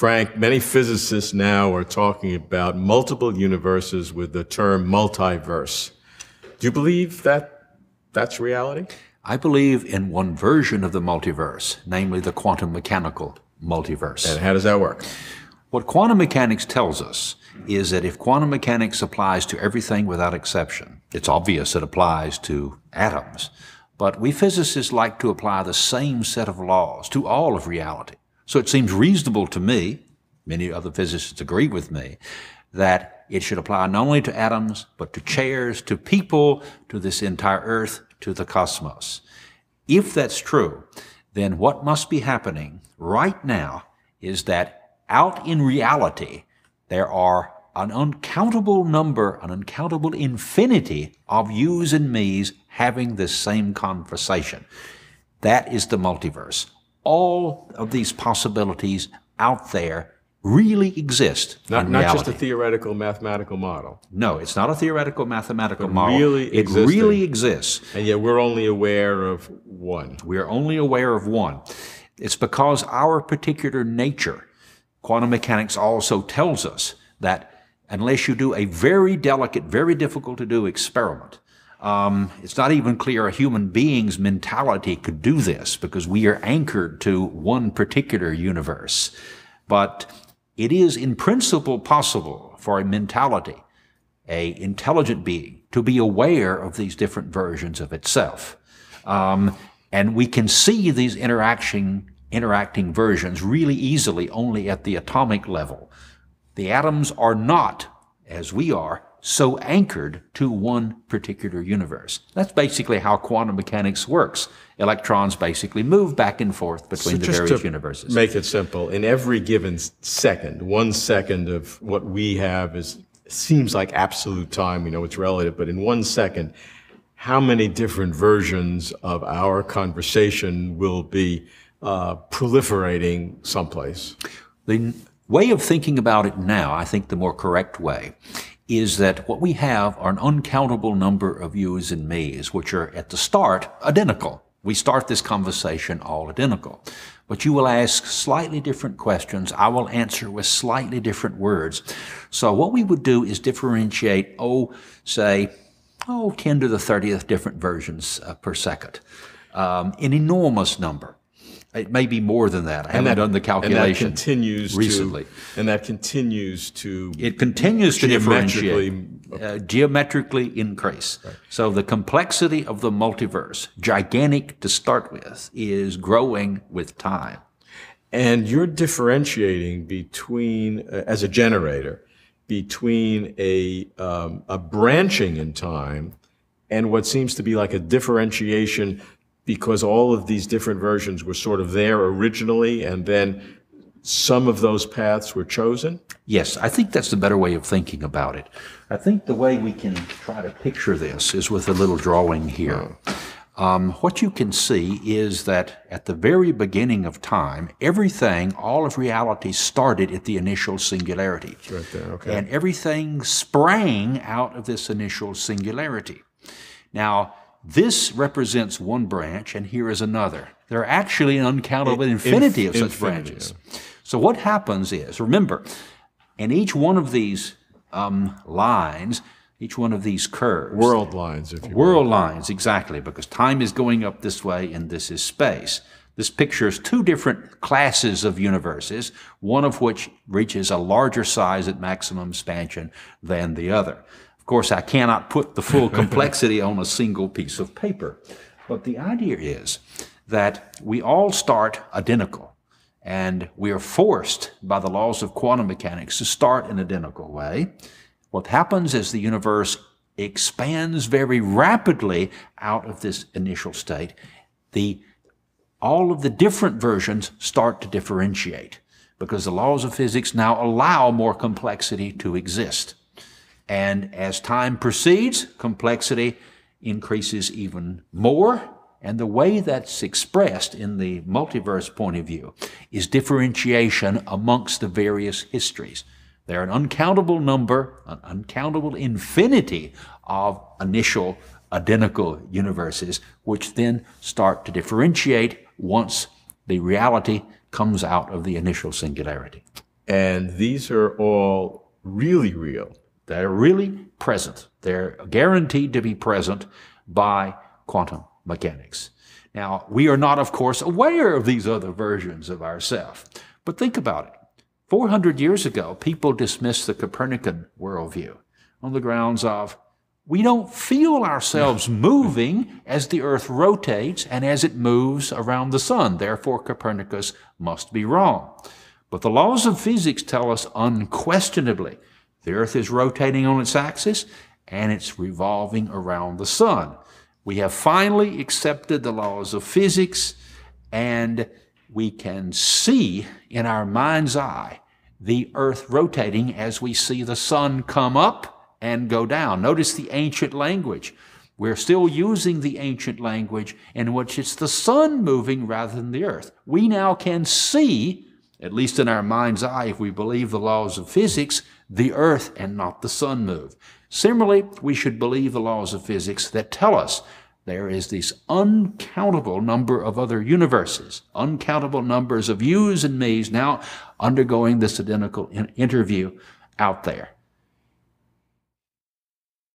Frank, many physicists now are talking about multiple universes with the term multiverse. Do you believe that that's reality? I believe in one version of the multiverse, namely the quantum mechanical multiverse. And how does that work? What quantum mechanics tells us is that if quantum mechanics applies to everything without exception, it's obvious it applies to atoms, but we physicists like to apply the same set of laws to all of reality. So it seems reasonable to me, many other physicists agree with me, that it should apply not only to atoms, but to chairs, to people, to this entire earth, to the cosmos. If that's true, then what must be happening right now is that out in reality, there are an uncountable number, an uncountable infinity of yous and me's having this same conversation. That is the multiverse. All of these possibilities out there really exist. Not, not just a theoretical mathematical model. No, it's not a theoretical mathematical But model. really it existing. really exists. And yet we're only aware of one. We are only aware of one. It's because our particular nature, quantum mechanics also tells us that unless you do a very delicate, very difficult to do experiment, um, it's not even clear a human being's mentality could do this because we are anchored to one particular universe. But it is in principle possible for a mentality, a intelligent being, to be aware of these different versions of itself. Um, and we can see these interaction, interacting versions really easily only at the atomic level. The atoms are not, as we are, so anchored to one particular universe. That's basically how quantum mechanics works. Electrons basically move back and forth between the just various to universes. Make it simple. In every given second, one second of what we have is seems like absolute time. We know it's relative, but in one second, how many different versions of our conversation will be uh, proliferating someplace? The way of thinking about it now, I think the more correct way, is that what we have are an uncountable number of yous and me's, which are at the start identical. We start this conversation all identical. But you will ask slightly different questions. I will answer with slightly different words. So what we would do is differentiate, oh, say, oh, 10 to the 30th different versions uh, per second. Um, an enormous number. It may be more than that. I haven't done the And that calculation continues recently. to, and that continues to It continues to Geometrically- differentiate, uh, geometrically increase. So the complexity of the multiverse, gigantic to start with, is growing with time. And you're differentiating between, uh, as a generator, between a, um, a branching in time and what seems to be like a differentiation because all of these different versions were sort of there originally and then some of those paths were chosen. Yes, I think that's the better way of thinking about it. I think the way we can try to picture this is with a little drawing here. Um, what you can see is that at the very beginning of time, everything, all of reality started at the initial singularity. Right there, okay. And everything sprang out of this initial singularity. Now, this represents one branch, and here is another. There are actually an uncountable infinity of such infinity, branches. So what happens is, remember, in each one of these um, lines, each one of these curves, World lines, if you will. world lines, exactly, because time is going up this way and this is space. This pictures two different classes of universes, one of which reaches a larger size at maximum expansion than the other. Of course, I cannot put the full complexity on a single piece of paper, but the idea is that we all start identical, and we are forced by the laws of quantum mechanics to start in an identical way. What happens is the universe expands very rapidly out of this initial state. The, all of the different versions start to differentiate because the laws of physics now allow more complexity to exist. And as time proceeds, complexity increases even more. And the way that's expressed in the multiverse point of view is differentiation amongst the various histories. There are an uncountable number, an uncountable infinity of initial identical universes, which then start to differentiate once the reality comes out of the initial singularity. And these are all really real. They're really present. They're guaranteed to be present by quantum mechanics. Now, we are not, of course, aware of these other versions of ourselves. But think about it. 400 years ago, people dismissed the Copernican worldview on the grounds of we don't feel ourselves moving as the earth rotates and as it moves around the sun. Therefore, Copernicus must be wrong. But the laws of physics tell us unquestionably the earth is rotating on its axis and it's revolving around the sun. We have finally accepted the laws of physics and we can see in our mind's eye the earth rotating as we see the sun come up and go down. Notice the ancient language. We're still using the ancient language in which it's the sun moving rather than the earth. We now can see, at least in our mind's eye, if we believe the laws of physics, the earth and not the sun move. Similarly, we should believe the laws of physics that tell us there is this uncountable number of other universes, uncountable numbers of yous and me's now undergoing this identical interview out there.